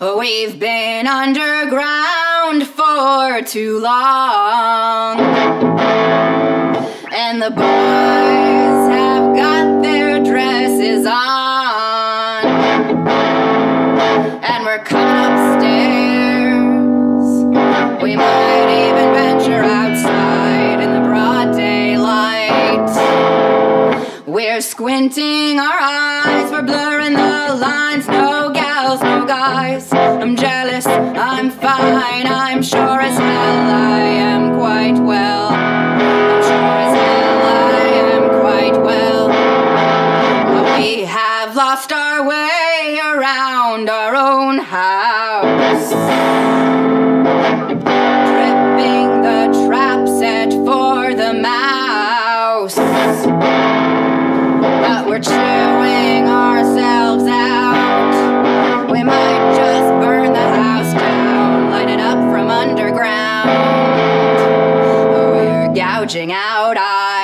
We've been underground for too long. And the boys have got their dresses on. And we're coming upstairs. We might even venture outside in the broad daylight. We're squinting our eyes, we're blurring the lines. No guys. I'm jealous, I'm fine, I'm sure as hell I am quite well. I'm sure as hell I am quite well. But We have lost our way around our own house.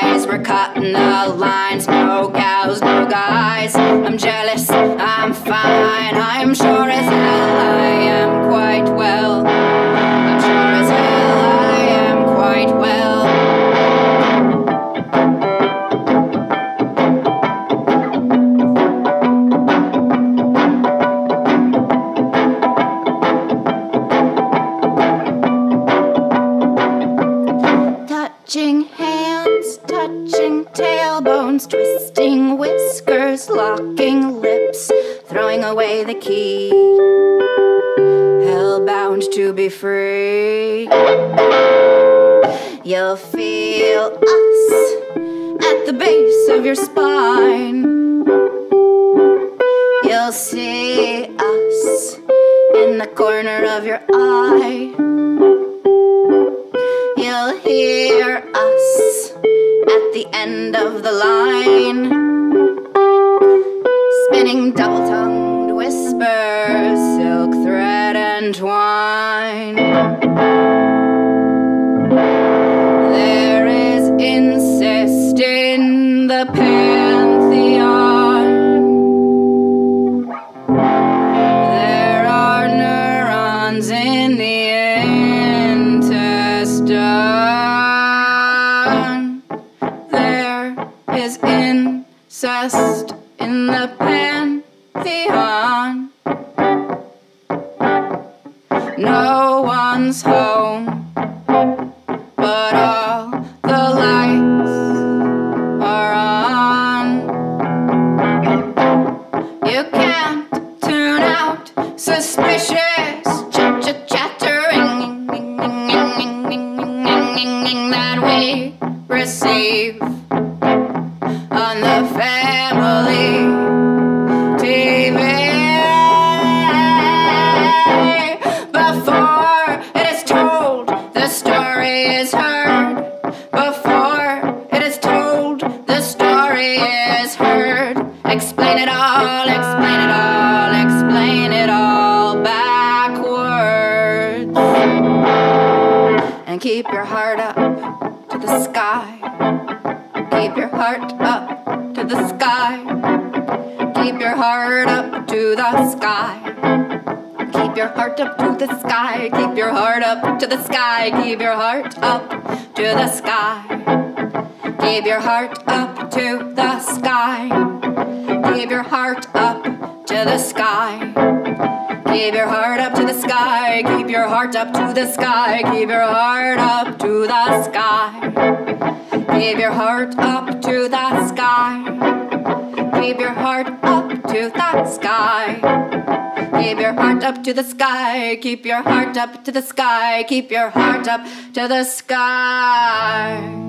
Eyes, we're cutting the lines. No gals, no guys. I'm jealous, I'm fine. I'm sure as hell I am quite well. I'm sure as hell I am quite well. Touching tailbones, twisting whiskers, locking lips, throwing away the key. Hellbound to be free. You'll feel us at the base of your spine. You'll see us in the corner of your eye. The end of the line. Spinning double tongued whispers, silk thread and twine. There is incest in the pantheon. The pantheon. No one's home, but all the lights are on. You can't tune out suspicious ch- ch- chattering that we receive keep your heart up to the sky. Keep your heart up to the sky. Keep your heart up to the sky. Keep your heart up to the sky. Keep your heart up to the sky. Keep your heart up to the sky. Keep your heart up to the sky. Keep your heart up to the sky. Keep your heart up to the sky, keep your heart up to the sky, keep your heart up to the sky. Keep your heart up to the sky. Keep your heart up to the sky. Keep your heart up to the sky, keep your heart up to the sky, keep your heart up to the sky.